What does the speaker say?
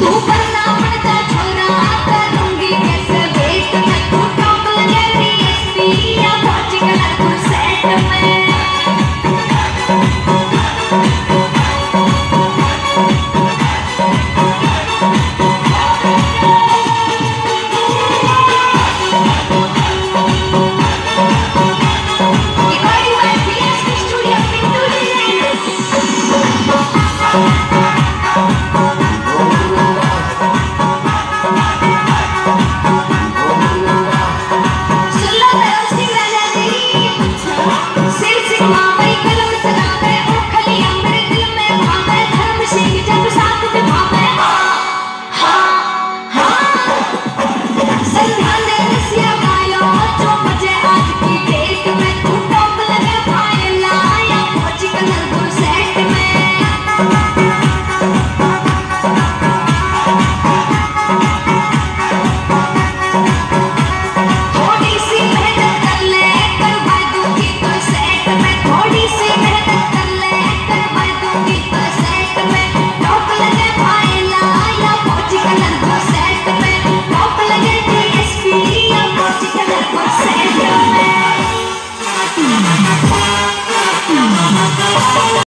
Super